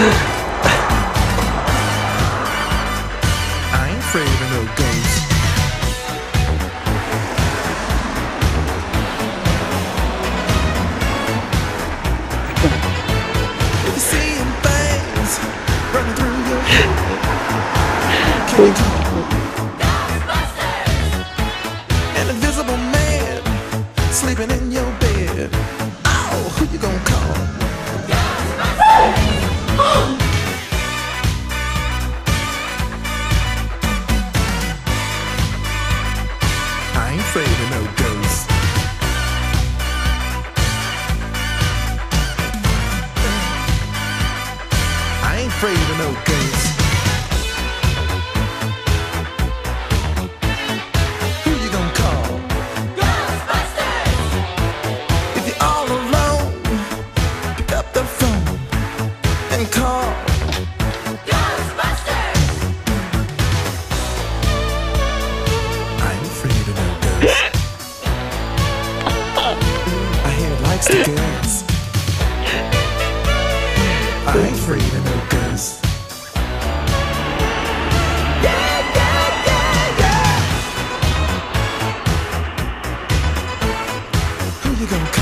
I ain't afraid of no ghosts. Seeing things running through invisible man sleeping in your I ain't afraid of no ghosts. I ain't afraid of no ghosts. likes to dance. I ain't afraid of no ghosts. Who you gonna call?